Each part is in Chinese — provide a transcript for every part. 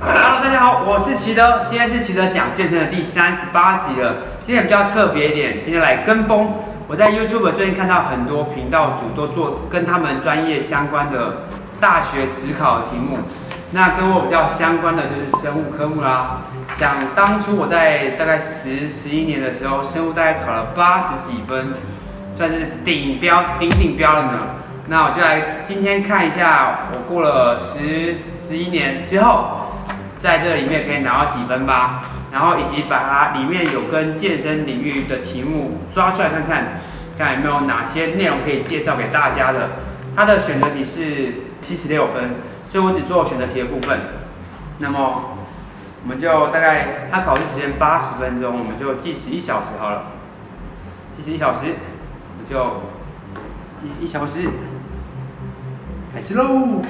Hello，大家好，我是奇德，今天是奇德讲健身的第三十八集了。今天比较特别一点，今天来跟风。我在 YouTube 最近看到很多频道主都做跟他们专业相关的大学职考的题目，那跟我比较相关的就是生物科目啦。像当初我在大概十十一年的时候，生物大概考了八十几分，算是顶标顶顶标了呢。那我就来今天看一下，我过了十十一年之后。在这里面可以拿到几分吧，然后以及把它里面有跟健身领域的题目抓出来看看，看有没有哪些内容可以介绍给大家的。它的选择题是七十六分，所以我只做选择题的部分。那么我们就大概它考试时间八十分钟，我们就计时一小时好了。计时一小时，我就计时一小时，开始喽。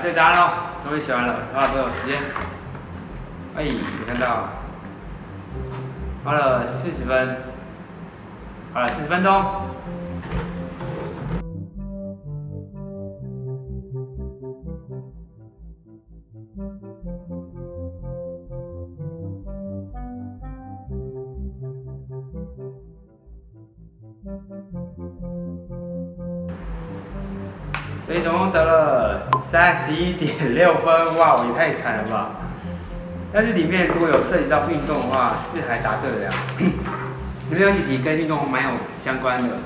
来这答案喽，终于写完了，花了多少时间？哎，没看到，花了四十分，花了四十分钟。所以总共得了三十一点六分，哇，我也太惨了吧！但是里面如果有涉及到运动的话，是还答对了呀。里面有几题跟运动蛮有相关的，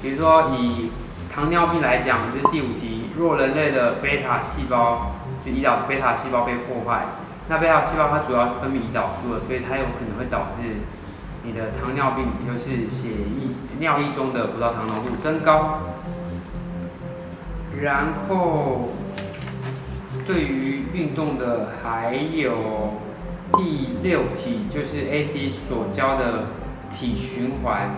比如说以糖尿病来讲，就是第五题，若人类的贝塔细胞就胰岛贝塔细胞被破坏，那贝塔细胞它主要是分泌胰岛素的，所以它有可能会导致你的糖尿病，也就是血液尿液中的葡萄糖浓度增高。然后，对于运动的还有第六题，就是 AC 所教的体循环，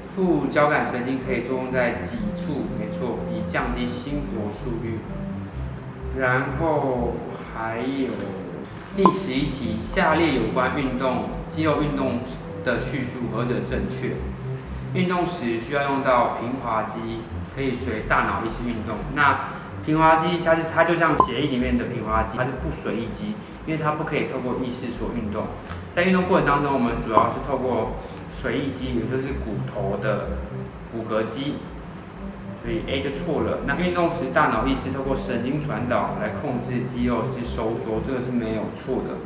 副交感神经可以作用在几处？没错，以降低心搏速率。然后还有第十一题，下列有关运动肌肉运动的叙述何者正确？运动时需要用到平滑肌。可以随大脑意识运动。那平滑肌它是它就像血液里面的平滑肌，它是不随意肌，因为它不可以透过意识所运动。在运动过程当中，我们主要是透过随意肌，也就是骨头的骨骼肌。所以 A 就错了。那运动时大脑意识透过神经传导来控制肌肉去收缩，这个是没有错的。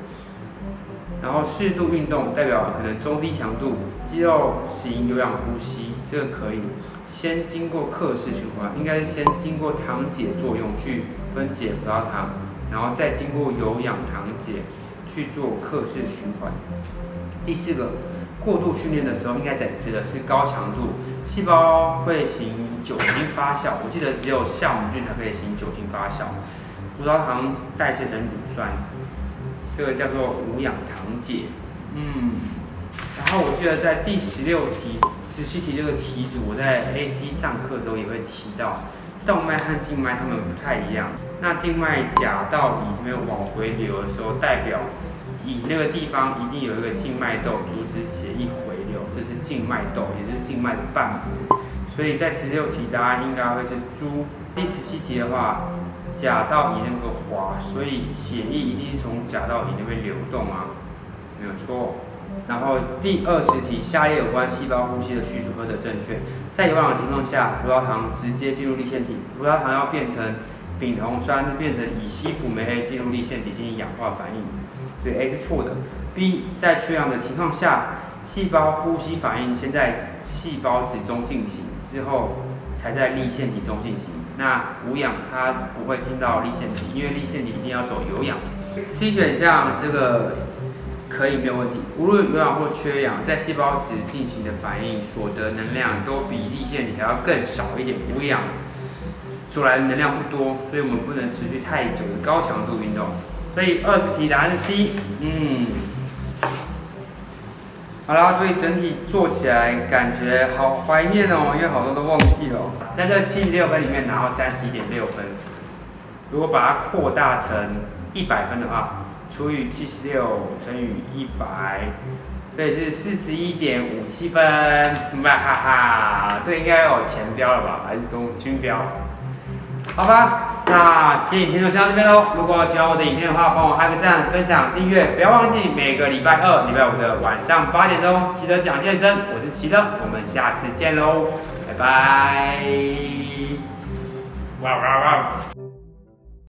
然后适度运动代表可能中低强度，肌肉型有氧呼吸，这个可以。先经过克氏循环，应该是先经过糖解作用去分解葡萄糖，然后再经过有氧糖解去做克氏循环。第四个，过度训练的时候，应该在指的是高强度，细胞会行酒精发酵。我记得只有酵母菌才可以行酒精发酵，葡萄糖代谢成乳酸，这个叫做无氧糖解。嗯，然后我记得在第十六题。十七题这个题组，我在 AC 上课的时候也会提到，动脉和静脉它们不太一样。那静脉甲到乙这边往回流的时候，代表乙那个地方一定有一个静脉窦阻止血液回流，这是静脉窦，也就是静脉的瓣膜。所以在十六题答案应该会是猪。第十七题的话，甲到乙那个滑，所以血液一定是从甲到乙那边流动啊，没有错。然后第二十题，下列有关细胞呼吸的叙述何者正确？在有氧的情况下，葡萄糖直接进入立腺体，葡萄糖要变成丙酮酸，变成乙烯辅酶 A 进入立腺体进行氧化反应，所以 A 是错的。B 在缺氧的情况下，细胞呼吸反应先在细胞质中进行，之后才在立腺体中进行。那无氧它不会进到立腺体，因为立腺体一定要走有氧。C 选项这个。可以没有问题。无论有氧或缺氧，在细胞质进行的反应所得能量都比立线体还要更少一点。无氧出来的能量不多，所以我们不能持续太久的高强度运动。所以二十题答案是 C。嗯，好啦，所以整体做起来感觉好怀念哦，因为好多都忘记了。在这七十六分里面拿到三十一点六分，如果把它扩大成一百分的话。除以七十六乘以一百，所以是四十一点五七分，哇哈哈，这应该有前标了吧？还是中军标？好吧，那今天影片就先到这边喽。如果喜欢我的影片的话，帮我按个赞、分享、订阅，不要忘记每个礼拜二、礼拜五的晚上八点钟，记得讲健身。我是奇乐，我们下次见喽，拜拜。哇哇哇！